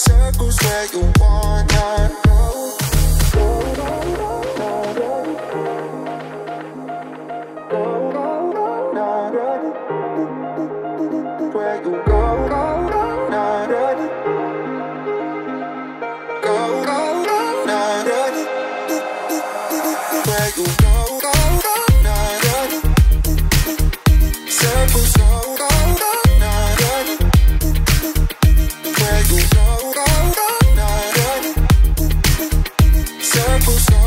circles where you wanna go Where you go, go. people say